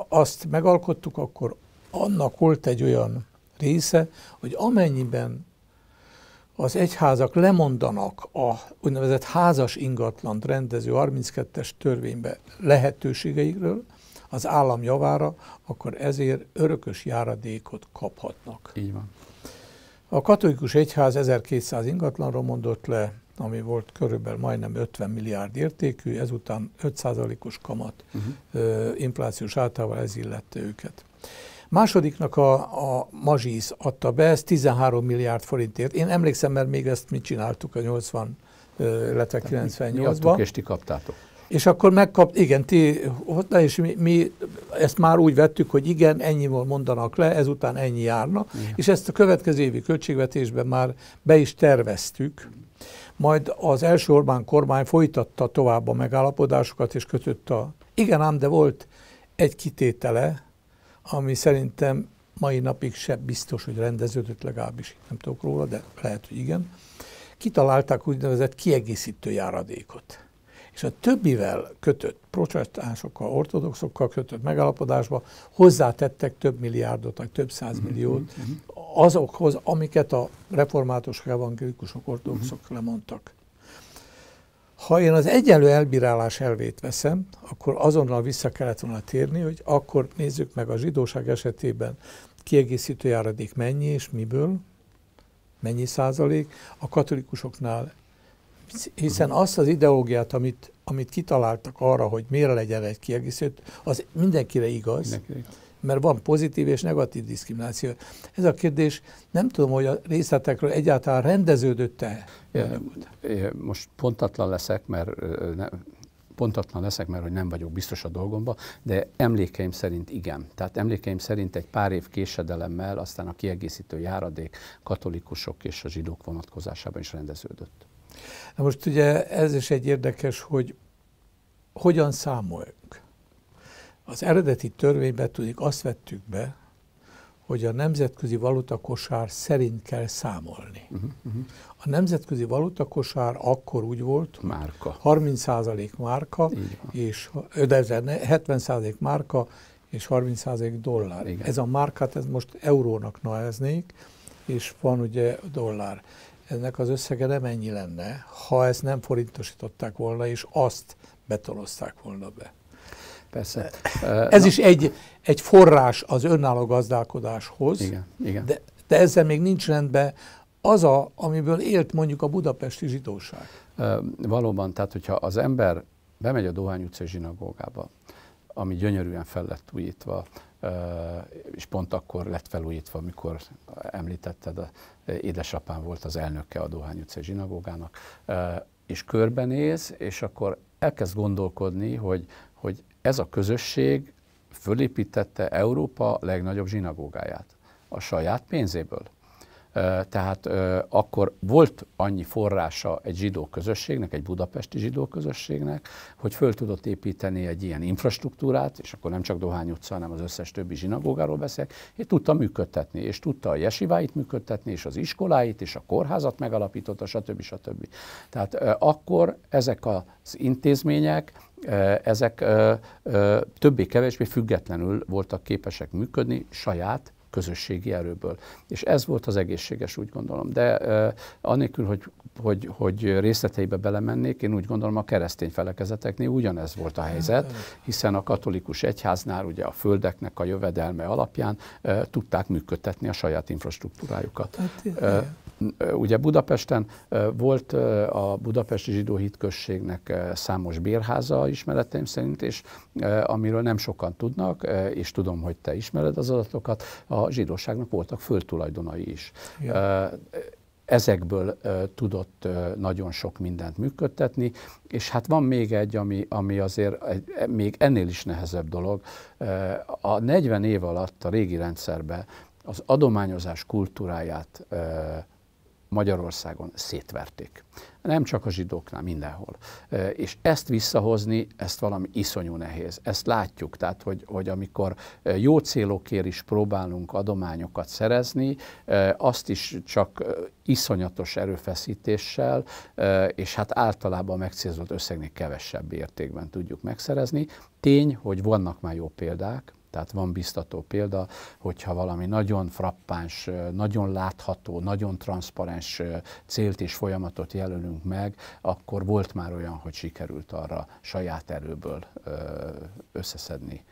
azt megalkottuk, akkor annak volt egy olyan része, hogy amennyiben az egyházak lemondanak a úgynevezett házas ingatlant rendező 32-es törvénybe lehetőségeikről az állam javára, akkor ezért örökös járadékot kaphatnak. Így van. A katolikus egyház 1200 ingatlanról mondott le, ami volt körülbelül majdnem 50 milliárd értékű, ezután 5%-os kamat, uh-huh. inflációs általában ez illette őket. Másodiknak a, a Mazsisz adta be, ez 13 milliárd forintért. Én emlékszem, mert még ezt mit csináltuk a 80, illetve 98-ban. és ti kaptátok. És akkor megkapt, igen, ti, és mi, mi ezt már úgy vettük, hogy igen, ennyival mondanak le, ezután ennyi járna, igen. és ezt a következő évi költségvetésben már be is terveztük. Majd az első Orbán kormány folytatta tovább a megállapodásokat, és kötött a... Igen ám, de volt egy kitétele, ami szerintem mai napig se biztos, hogy rendeződött, legalábbis nem tudok róla, de lehet, hogy igen. Kitalálták úgynevezett kiegészítő járadékot. És a többivel kötött, protestánsokkal, ortodoxokkal kötött megállapodásba hozzátettek több milliárdot, vagy több százmilliót mhm, mhm, mhm. azokhoz, amiket a református evangélikusok, ortodoxok lemondtak. Ha én az egyenlő elbírálás elvét veszem, akkor azonnal vissza kellett volna térni, hogy akkor nézzük meg a zsidóság esetében kiegészítő járadék mennyi és miből, mennyi százalék, a katolikusoknál, hiszen azt az ideológiát, amit, amit kitaláltak arra, hogy miért legyen egy kiegészítő, az mindenkire igaz. Mindenkire igaz mert van pozitív és negatív diszkrimináció. Ez a kérdés, nem tudom, hogy a részletekről egyáltalán rendeződött-e? Most pontatlan leszek, mert ne, pontatlan leszek, mert hogy nem vagyok biztos a dolgomba, de emlékeim szerint igen. Tehát emlékeim szerint egy pár év késedelemmel aztán a kiegészítő járadék katolikusok és a zsidók vonatkozásában is rendeződött. Na most ugye ez is egy érdekes, hogy hogyan számoljunk. Az eredeti törvényben tudik, azt vettük be, hogy a nemzetközi valutakosár szerint kell számolni. Uh-huh, uh-huh. A nemzetközi valutakosár akkor úgy volt, márka. 30% márka, és 70% márka, és 30% dollár. Igen. Ez a márkát, ez most eurónak neveznék, és van ugye dollár. Ennek az összege nem ennyi lenne, ha ezt nem forintosították volna, és azt betolozták volna be. Persze. Ez Na. is egy, egy forrás az önálló gazdálkodáshoz, igen, igen. De, de ezzel még nincs rendben az, a, amiből élt mondjuk a budapesti zsidóság. Valóban, tehát hogyha az ember bemegy a Dohány utcai zsinagógába, ami gyönyörűen fel lett újítva, és pont akkor lett felújítva, amikor említetted, édesapám volt az elnöke a Dohány utcai zsinagógának, és körbenéz, és akkor elkezd gondolkodni, hogy, hogy ez a közösség fölépítette Európa legnagyobb zsinagógáját a saját pénzéből. Tehát akkor volt annyi forrása egy zsidó közösségnek, egy budapesti zsidó közösségnek, hogy föl tudott építeni egy ilyen infrastruktúrát, és akkor nem csak Dohány utca, hanem az összes többi zsinagógáról beszélek, és tudta működtetni, és tudta a jesiváit működtetni, és az iskoláit, és a kórházat megalapította, stb. stb. Tehát akkor ezek az intézmények ezek többé-kevésbé függetlenül voltak képesek működni saját közösségi erőből. És ez volt az egészséges, úgy gondolom. De uh, anélkül, hogy, hogy, hogy részleteibe belemennék, én úgy gondolom a keresztény felekezeteknél ugyanez volt a helyzet, hiszen a katolikus egyháznál ugye a földeknek a jövedelme alapján uh, tudták működtetni a saját infrastruktúrájukat. Hát, Ugye Budapesten volt a budapesti zsidó hitközségnek számos bérháza ismereteim szerint, és amiről nem sokan tudnak, és tudom, hogy te ismered az adatokat, a zsidóságnak voltak földtulajdonai is. Ja ezekből tudott nagyon sok mindent működtetni, és hát van még egy, ami, ami azért egy, még ennél is nehezebb dolog. A 40 év alatt a régi rendszerben az adományozás kultúráját Magyarországon szétverték. Nem csak a zsidóknál, mindenhol. És ezt visszahozni, ezt valami iszonyú nehéz. Ezt látjuk, tehát, hogy, hogy amikor jó célokért is próbálunk adományokat szerezni, azt is csak iszonyatos erőfeszítéssel, és hát általában megcélzott összegnél kevesebb értékben tudjuk megszerezni. Tény, hogy vannak már jó példák, tehát van biztató példa, hogyha valami nagyon frappáns, nagyon látható, nagyon transzparens célt és folyamatot jelölünk meg, akkor volt már olyan, hogy sikerült arra saját erőből összeszedni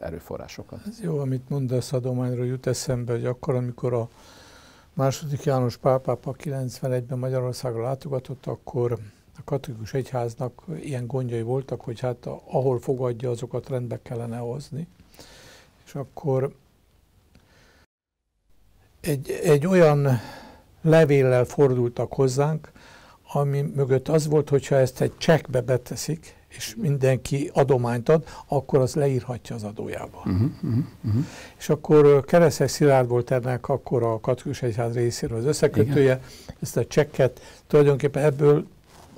erőforrásokat. Ez jó, amit mondasz, adományról jut eszembe, hogy akkor, amikor a második János Pálpápa 91-ben Magyarországra látogatott, akkor a katolikus egyháznak ilyen gondjai voltak, hogy hát ahol fogadja, azokat rendbe kellene hozni és akkor egy, egy olyan levéllel fordultak hozzánk, ami mögött az volt, hogyha ezt egy csekkbe beteszik, és mindenki adományt ad, akkor az leírhatja az adójába. Uh-huh, uh-huh, uh-huh. És akkor Kereszes Szilárd volt ennek akkor a katolikus egyház részéről az összekötője, Igen. ezt a csekket tulajdonképpen ebből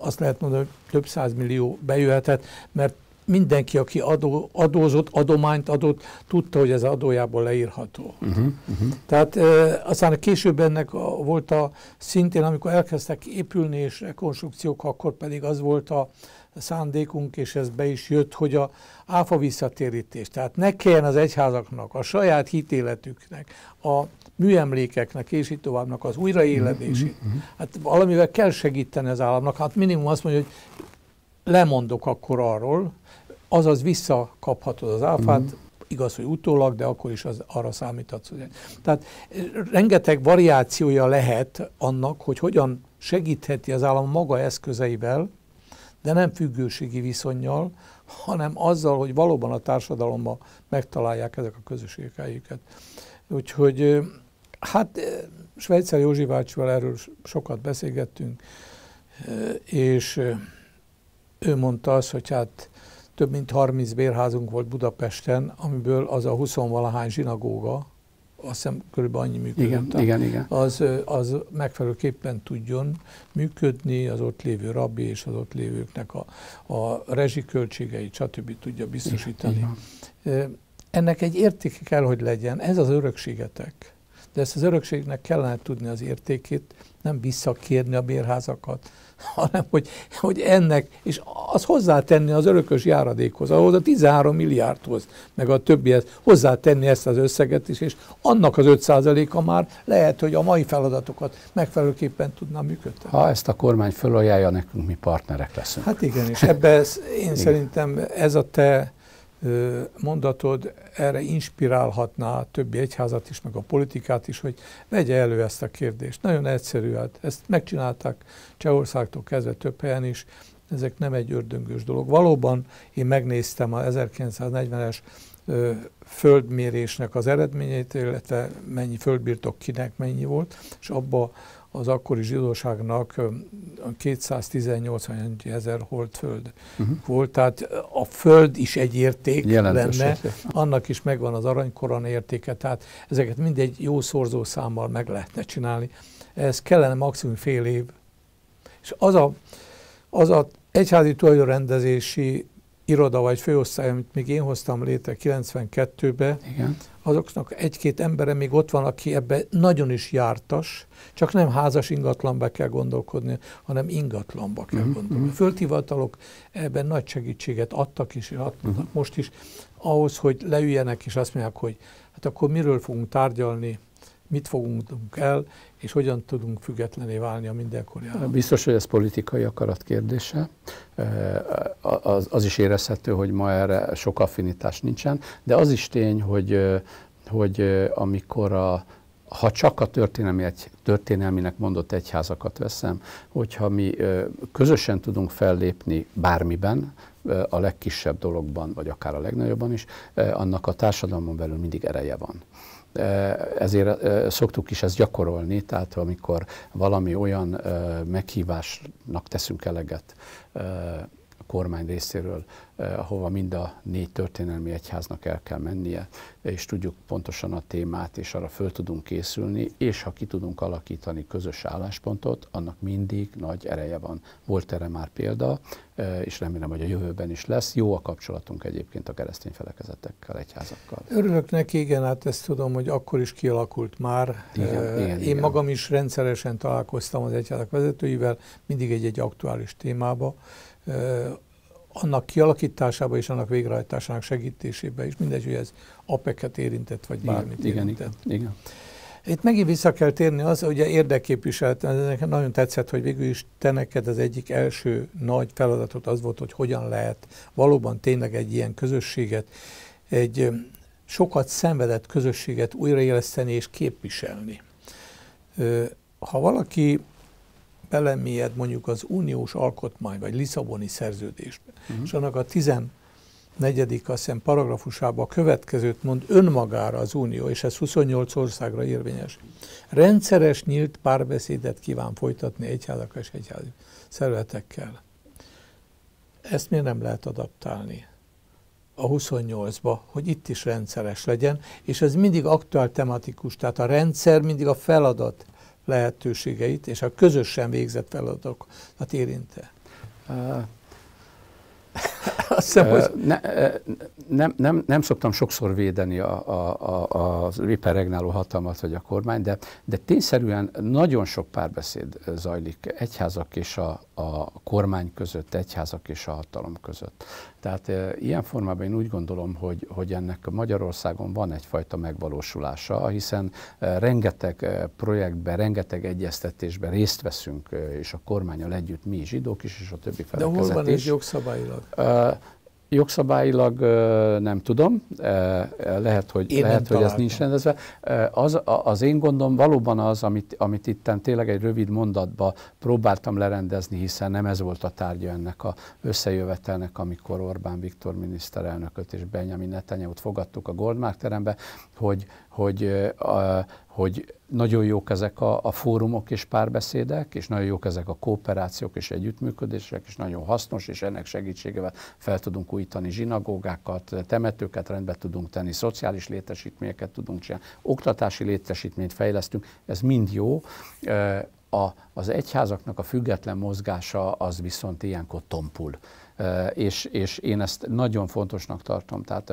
azt lehet mondani, hogy több százmillió bejöhetett, mert mindenki, aki adó, adózott, adományt adott, tudta, hogy ez adójából leírható. Uh-huh, uh-huh. Tehát e, aztán később ennek a, volt a szintén, amikor elkezdtek épülni és rekonstrukciók, akkor pedig az volt a szándékunk, és ez be is jött, hogy a áfa visszatérítés. Tehát ne kelljen az egyházaknak, a saját hitéletüknek, a műemlékeknek és így továbbnak az újraéledését. Uh-huh, uh-huh. Hát valamivel kell segíteni az államnak. Hát minimum azt mondja, hogy lemondok akkor arról, azaz visszakaphatod az áfát, uh-huh. igaz, hogy utólag, de akkor is az, arra számíthatsz. Tehát rengeteg variációja lehet annak, hogy hogyan segítheti az állam maga eszközeivel, de nem függőségi viszonyjal, hanem azzal, hogy valóban a társadalomban megtalálják ezek a közösségek helyüket. Úgyhogy hát Svejcer Józsi bácsival erről sokat beszélgettünk, és ő mondta azt, hogy hát több mint 30 bérházunk volt Budapesten, amiből az a 20-valahány zsinagóga, azt hiszem körülbelül annyi működött. Igen, igen, igen. Az, az megfelelőképpen tudjon működni, az ott lévő rabbi és az ott lévőknek a, a rezsiköltségeit, stb. tudja biztosítani. Igen, Ennek egy értéke kell, hogy legyen. Ez az örökségetek. De ezt az örökségnek kellene tudni az értékét, nem visszakérni a bérházakat, hanem hogy, hogy ennek, és az hozzátenni az örökös járadékhoz, ahhoz a 13 milliárdhoz, meg a többihez hozzátenni ezt az összeget is, és annak az 5%-a már lehet, hogy a mai feladatokat megfelelőképpen tudna működni. Ha ezt a kormány fölajánlja, nekünk mi partnerek leszünk. Hát igen, és ebben én igen. szerintem ez a te mondatod erre inspirálhatná a többi egyházat is, meg a politikát is, hogy vegye elő ezt a kérdést. Nagyon egyszerű, hát ezt megcsinálták Csehországtól kezdve több helyen is, ezek nem egy ördöngős dolog. Valóban én megnéztem a 1940-es földmérésnek az eredményeit, illetve mennyi földbirtok kinek mennyi volt, és abba az akkori zsidóságnak 218 ezer föld uh-huh. volt, tehát a föld is egy érték Jelentős lenne, érték. annak is megvan az aranykoran értéke, tehát ezeket mindegy jó szorzó számmal meg lehetne csinálni. Ez kellene maximum fél év. És az a, az a egyházi tulajdonrendezési iroda vagy főosztály, amit még én hoztam létre 92-ben, Igen. Azoknak egy-két embere még ott van, aki ebbe nagyon is jártas, csak nem házas ingatlanba kell gondolkodni, hanem ingatlanba kell uh-huh. gondolkodni. A földhivatalok ebben nagy segítséget adtak is, és adnak uh-huh. most is, ahhoz, hogy leüljenek és azt mondják, hogy hát akkor miről fogunk tárgyalni, mit fogunk el, és hogyan tudunk függetlené válni a mindenkori állam. Biztos, hogy ez politikai akarat kérdése. Az, az is érezhető, hogy ma erre sok affinitás nincsen, de az is tény, hogy, hogy amikor a, ha csak a történelmi egy, történelminek mondott egyházakat veszem, hogyha mi közösen tudunk fellépni bármiben, a legkisebb dologban, vagy akár a legnagyobban is, annak a társadalmon belül mindig ereje van ezért szoktuk is ezt gyakorolni, tehát amikor valami olyan meghívásnak teszünk eleget kormány részéről, ahova mind a négy történelmi egyháznak el kell mennie, és tudjuk pontosan a témát, és arra föl tudunk készülni, és ha ki tudunk alakítani közös álláspontot, annak mindig nagy ereje van. Volt erre már példa, és remélem, hogy a jövőben is lesz. Jó a kapcsolatunk egyébként a keresztény felekezetekkel, egyházakkal. Örülök neki, igen, hát ezt tudom, hogy akkor is kialakult már. Igen, Én igen, igen. magam is rendszeresen találkoztam az egyházak vezetőivel, mindig egy-egy aktuális témába annak kialakításába és annak végrehajtásának segítésébe is, mindegy, hogy ez APEC-et érintett, vagy bármit igen, érintett. Igen, igen. Itt megint vissza kell térni az, ugye érdekképviselet, nekem nagyon tetszett, hogy végül is te neked az egyik első nagy feladatot az volt, hogy hogyan lehet valóban tényleg egy ilyen közösséget, egy sokat szenvedett közösséget újraéleszteni és képviselni. Ha valaki belemélyed mondjuk az uniós alkotmány, vagy Lisszaboni szerződésbe, uh-huh. és annak a 14. azt hiszem paragrafusában a következőt mond önmagára az unió, és ez 28 országra érvényes. Rendszeres nyílt párbeszédet kíván folytatni egyházak és egyházi szervetekkel. Ezt miért nem lehet adaptálni? a 28-ba, hogy itt is rendszeres legyen, és ez mindig aktuál tematikus, tehát a rendszer mindig a feladat lehetőségeit és a közösen végzett feladatokat érinte? Azt hiszem, hogy... ne, nem, nem, nem szoktam sokszor védeni a, a, a, a éppen regnáló hatalmat vagy a kormány, de, de tényszerűen nagyon sok párbeszéd zajlik egyházak és a, a kormány között, egyházak és a hatalom között. Tehát e, ilyen formában én úgy gondolom, hogy, hogy ennek Magyarországon van egyfajta megvalósulása, hiszen e, rengeteg e, projektben, rengeteg egyeztetésben részt veszünk, és a kormányal együtt mi zsidók is, és a többi felekezet De hol van ez jogszabályilag? Jogszabályilag nem tudom, lehet, hogy, én lehet, hogy ez nincs rendezve. Az, az én gondom valóban az, amit, amit itt tényleg egy rövid mondatba próbáltam lerendezni, hiszen nem ez volt a tárgya ennek a összejövetelnek, amikor Orbán Viktor miniszterelnököt és Benjamin Netanyahu-t fogadtuk a Goldmark terembe, hogy, hogy, hogy nagyon jók ezek a, a fórumok és párbeszédek, és nagyon jók ezek a kooperációk és együttműködések, és nagyon hasznos, és ennek segítségével fel tudunk újítani zsinagógákat, temetőket rendbe tudunk tenni, szociális létesítményeket tudunk csinálni, oktatási létesítményt fejlesztünk, ez mind jó. A, az egyházaknak a független mozgása az viszont ilyenkor tompul és, és én ezt nagyon fontosnak tartom. Tehát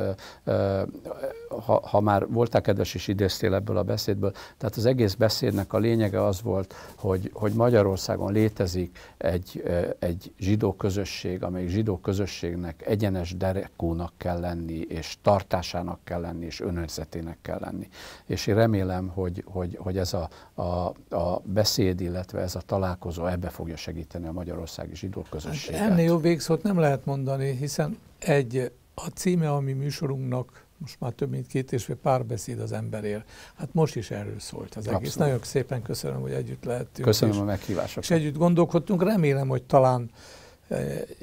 ha, ha már voltál kedves és idéztél ebből a beszédből, tehát az egész beszédnek a lényege az volt, hogy, hogy Magyarországon létezik egy, egy zsidó közösség, amelyik zsidó közösségnek egyenes derekúnak kell lenni, és tartásának kell lenni, és önörzetének kell lenni. És én remélem, hogy, hogy, hogy ez a, a, a beszéd, illetve ez a találkozó ebbe fogja segíteni a magyarországi zsidó közösséget. Hát ennél jobb végszót nem lehet mondani, hiszen egy a címe a mi műsorunknak most már több mint két és fél párbeszéd az emberért. Hát most is erről szólt az egész. Abszolút. Nagyon szépen köszönöm, hogy együtt lehettünk. Köszönöm és, a meghívásokat. És együtt gondolkodtunk. Remélem, hogy talán e,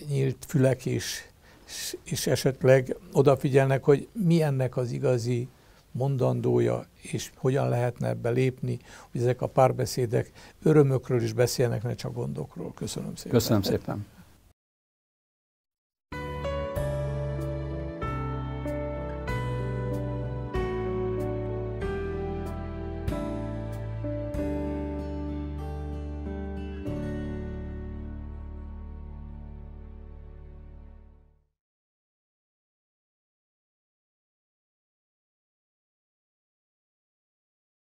nyílt fülek is, és, és esetleg odafigyelnek, hogy mi ennek az igazi mondandója, és hogyan lehetne ebbe lépni, hogy ezek a párbeszédek örömökről is beszélnek, ne csak gondokról. Köszönöm szépen. Köszönöm szépen.